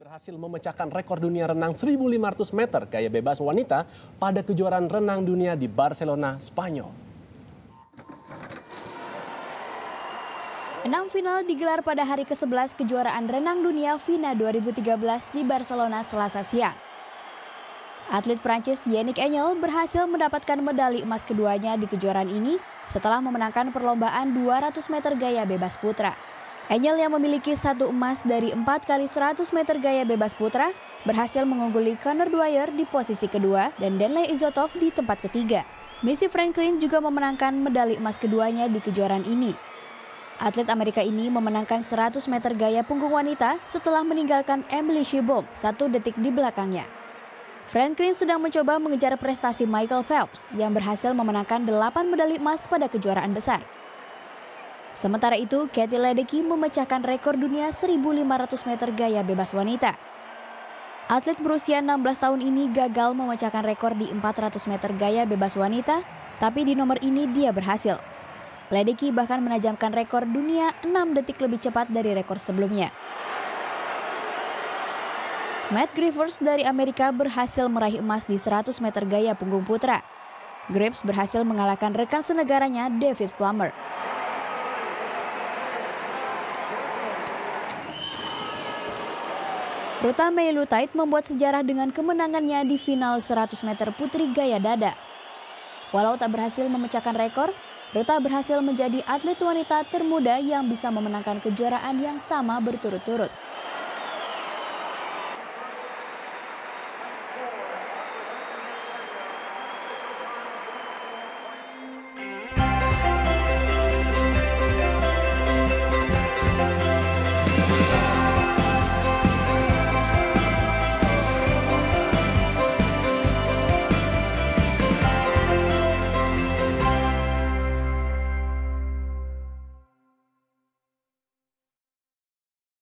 berhasil memecahkan rekor dunia renang 1.500 meter gaya bebas wanita pada kejuaraan renang dunia di Barcelona, Spanyol. Enam final digelar pada hari ke-11 kejuaraan renang dunia FINA 2013 di Barcelona selasa siang. Atlet Prancis Yannick Engel berhasil mendapatkan medali emas keduanya di kejuaraan ini setelah memenangkan perlombaan 200 meter gaya bebas putra. Angel yang memiliki satu emas dari 4 kali 100 meter gaya bebas putra berhasil mengungguli Conor Dwyer di posisi kedua dan Denley Izotov di tempat ketiga. Missy Franklin juga memenangkan medali emas keduanya di kejuaraan ini. Atlet Amerika ini memenangkan 100 meter gaya punggung wanita setelah meninggalkan Emily Shibom satu detik di belakangnya. Franklin sedang mencoba mengejar prestasi Michael Phelps yang berhasil memenangkan 8 medali emas pada kejuaraan besar. Sementara itu, Katie Ledecky memecahkan rekor dunia 1.500 meter gaya bebas wanita. Atlet berusia 16 tahun ini gagal memecahkan rekor di 400 meter gaya bebas wanita, tapi di nomor ini dia berhasil. Ledecky bahkan menajamkan rekor dunia 6 detik lebih cepat dari rekor sebelumnya. Matt Grivers dari Amerika berhasil meraih emas di 100 meter gaya punggung putra. Graves berhasil mengalahkan rekan senegaranya David Plummer. Ruta Meilutait membuat sejarah dengan kemenangannya di final 100 meter putri gaya dada. Walau tak berhasil memecahkan rekor, Ruta berhasil menjadi atlet wanita termuda yang bisa memenangkan kejuaraan yang sama berturut-turut.